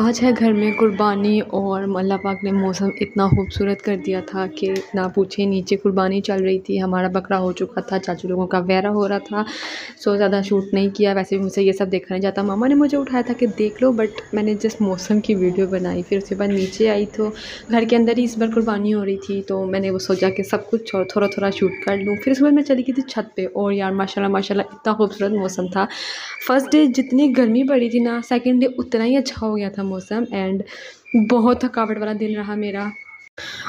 आज है घर में कुर्बानी और अल्लाह पाक ने मौसम इतना खूबसूरत कर दिया था कि ना पूछे नीचे कुर्बानी चल रही थी, हमारा बकरा हो चुका था, चाचू लोगों का वैरा हो रहा था, सो ज़्यादा शूट नहीं किया, वैसे भी मुझसे ये सब देखा नहीं जाता। मामा ने मुझे उठाया था कि देख लो, बट मैंने जस्ट मौसम की वीडियो बनाई, फिर उसके बाद नीचे आई तो घर के अंदर ही इस बार कुर्बानी हो रही थी तो मैंने वो सोचा कि सब कुछ थोड़ा थोड़ा शूट कर लूँ। फिर उसके बाद मैं चली गई थी छत पर और यार माशा माशा इतना खूबसूरत मौसम था। फ़र्स्ट डे जितनी गर्मी पड़ी थी ना, सेकेंड डे उतना ही अच्छा हो गया था मौसम एंड बहुत थकावट वाला दिन रहा मेरा।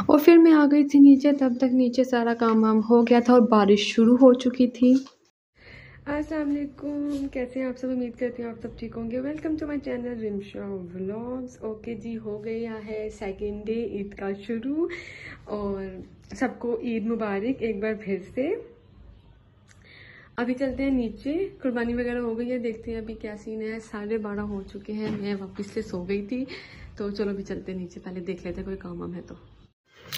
और फिर मैं आ गई थी नीचे, तब तक नीचे सारा काम वाम हो गया था और बारिश शुरू हो चुकी थी। असलकुम कैसे हैं आप सब? उम्मीद करती हूँ आप सब ठीक होंगे। Welcome to my channel Rimsha vlogs okay जी, हो गया है सेकेंड डे ईद का शुरू। और सबको ईद मुबारक एक बार फिर से। अभी चलते हैं नीचे। कुर्बानी वगैरह हो गई है, देखते हैं अभी क्या सीन है। साढ़े बारह हो चुके हैं, मैं वापस से सो गई थी। तो चलो अभी चलते हैं नीचे, पहले देख लेते हैं कोई काम वाम है तो।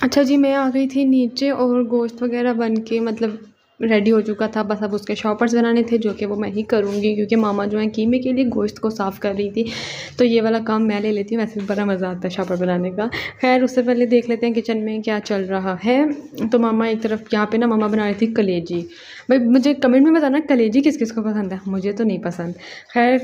अच्छा जी, मैं आ गई थी नीचे और गोश्त वगैरह बन के मतलब रेडी हो चुका था। बस अब उसके शॉपर्स बनाने थे, जो कि वो मैं ही करूँगी, क्योंकि मामा जो है, कीमे के लिए गोश्त को साफ़ कर रही थी। तो ये वाला काम मैं ले लेती हूँ, वैसे भी बड़ा मज़ा आता है शॉपर बनाने का। खैर, उससे पहले देख लेते हैं किचन में क्या चल रहा है। तो मामा एक तरफ़, यहाँ पे ना मामा बना रही थी कलेजी। भाई, मुझे कमेंट में बताना, कलेजी किस किस को पसंद है? मुझे तो नहीं पसंद। खैर,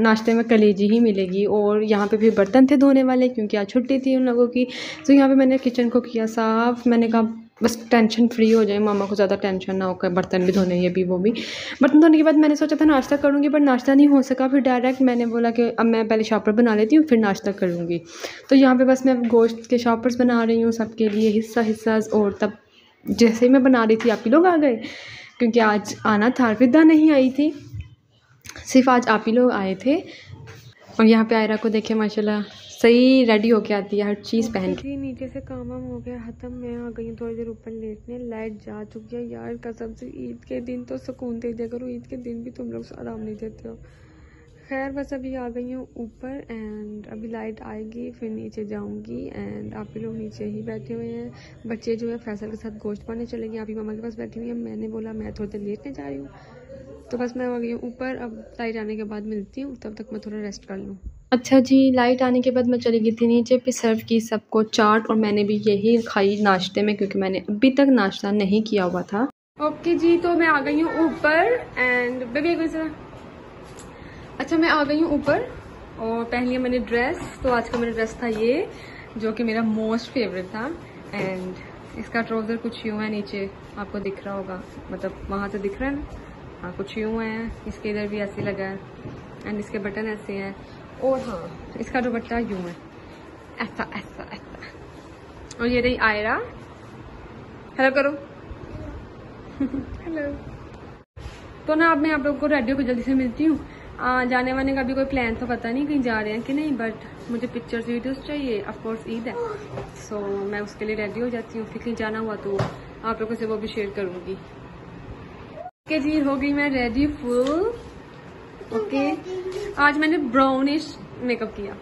नाश्ते में कलेजी ही मिलेगी, और यहाँ पर फिर बर्तन थे धोने वाले, क्योंकि आज छुट्टी थी उन लोगों की। तो यहाँ पर मैंने किचन को किया साफ़। मैंने कहा बस टेंशन फ्री हो जाए, मामा को ज़्यादा टेंशन ना हो बर्तन भी धोने ये भी वो भी। बर्तन धोने के बाद मैंने सोचा था नाश्ता करूँगी बट नाश्ता नहीं हो सका। फिर डायरेक्ट मैंने बोला कि अब मैं पहले शॉपर बना लेती हूँ, फिर नाश्ता करूँगी। तो यहाँ पे बस मैं गोश्त के शॉपर्स बना रही हूँ, सबके लिए हिस्सा हिस्सा और तब जैसे ही मैं बना रही थी, आप ही लोग आ गए। क्योंकि आज आना था विदा नहीं आई थी। सिर्फ़ आज आप ही लोग आए थे। और यहाँ पे आयरा को देखे माशाल्लाह सही रेडी होके आती है हर चीज़ पहन के। नीचे से काम वाम हो गया ख़त्म मैं आ गई हूँ थोड़ी देर ऊपर लेटने लाइट जा चुकी है यार कसम से ईद के दिन तो सुकून दे दिया करो ईद के दिन भी तुम लोग आराम नहीं देते हो। खैर बस अभी आ गई हूँ ऊपर एंड अभी लाइट आएगी फिर नीचे जाऊँगी एंड आप ही लोग नीचे ही बैठे हुए हैं। बच्चे जो है फैसल के साथ गोश्त पाने चलेंगे आप ही मामा के पास बैठी हुई है मैंने बोला मैं थोड़ी देर लेटने जा रही हूँ। तो बस मैं आ गई हूँ ऊपर अब लाइट आने के बाद मिलती हूँ तब तक मैं थोड़ा रेस्ट कर लूँ। अच्छा जी लाइट आने के बाद मैं चली गई थी नीचे पे सर्व की सबको चाट और मैंने भी यही खाई नाश्ते में क्योंकि मैंने अभी तक नाश्ता नहीं किया हुआ था। ओके जी तो मैं आ गई हूँ ऊपर एंड बेबी अच्छा मैं आ गई हूँ ऊपर और पहले मैंने ड्रेस तो आज का मेरा ड्रेस था ये जो कि मेरा मोस्ट फेवरेट था। एंड इसका ट्राउज़र कुछ यूँ है नीचे आपको दिख रहा होगा मतलब वहाँ से दिख रहा है ना? हाँ कुछ यूँ है इसके इधर भी ऐसे लगा है एंड इसके बटन ऐसे हैं और हाँ इसका जो बट्टा यूँ है। ऐसा ऐसा ऐसा। और ये रही आयरा। हेलो करो। हेलो तो ना अब मैं आप लोगों को रेडियो को जल्दी से मिलती हूँ। जाने वाने का भी कोई प्लान तो पता नहीं कहीं जा रहे हैं कि नहीं बट मुझे पिक्चर्स वीडियोस चाहिए ऑफकोर्स ईद है। सो so, मैं उसके लिए रेडी हो जाती हूँ। फिर कहीं जाना हुआ तो आप लोगों से वो भी शेयर करूँगी। ओके जी हो गई मैं रेडी फुल ओके आज मैंने ब्राउनिश मेकअप किया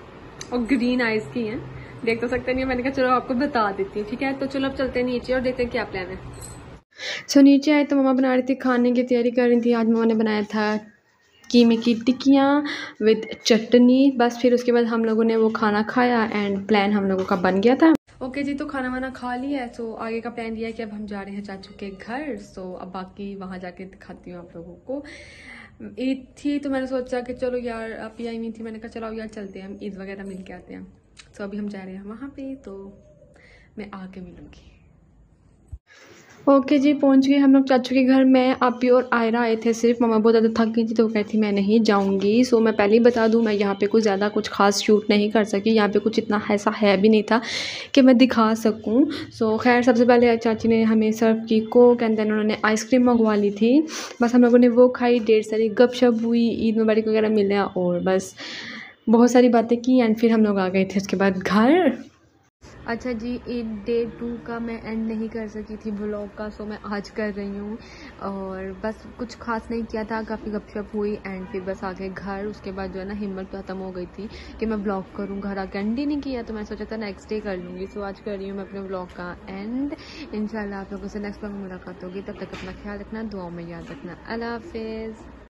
और ग्रीन आईज की है. देख तो सकते नहीं मैंने कहा चलो आपको बता देती हूँ ठीक है? तो चलो अब चलते हैं नीचे और देखते हैं क्या प्लान है. सो so, नीचे आए तो मम्मा बना रही थी खाने की तैयारी कर रही थी आज मम्मा ने बनाया था कीमे की टिक्कियाँ विद चटनी। बस फिर उसके बाद हम लोगों ने वो खाना खाया एंड प्लान हम लोगों का बन गया था। ओके okay जी तो खाना वाना खा लिया है सो आगे का प्लान दिया है कि अब हम जा रहे हैं चाचू के घर सो अब बाकी वहाँ जाके दिखाती हूँ आप लोगों को। ईद थी तो मैंने सोचा कि चलो यार ही आई हुई थी, मैंने कहा चलो यार चलते हैं, हम ईद वगैरह मिल के आते हैं। सो अभी हम जा रहे हैं वहाँ पे तो मैं आके मिलूँगी। ओके जी, पहुँच गए हम लोग चाचू के घर। में, आपी और आयरा आए थे सिर्फ़। मम्मा बहुत ज़्यादा थक गई थी तो वो कहती, मैं नहीं जाऊँगी। सो मैं पहले ही बता दूँ, मैं यहाँ पे कुछ ज़्यादा कुछ खास शूट नहीं कर सकी। यहाँ पे कुछ इतना ऐसा है भी नहीं था कि मैं दिखा सकूँ। सो खैर, सबसे पहले चाची ने हमें सर्व की कोक एंड देन उन्होंने आइसक्रीम मंगवा ली थी। बस हम लोगों ने वो खाई, ढेर सारी गप शप हुई, ईद मुबारक वगैरह मिला और बस बहुत सारी बातें की एंड फिर हम लोग आ गए थे उसके बाद घर। अच्छा जी ईद डे टू का मैं एंड नहीं कर सकी थी ब्लॉग का सो मैं आज कर रही हूँ। और बस कुछ खास नहीं किया था, काफ़ी गपशप हुई एंड फिर बस आ गए घर। उसके बाद जो है ना, हिम्मत ख़त्म हो गई थी कि मैं ब्लॉग करूँ। घर आके एंड ही नहीं किया तो मैं सोचा था नेक्स्ट डे कर लूँगी। सो आज कर रही हूँ मैं अपने ब्लॉग का एंड इन आप लोगों से नेक्स्ट ब्लॉग में मुलाकात होगी। तब तक अपना ख्याल रखना दुआ में याद रखना। अल्लाह हाफिज़।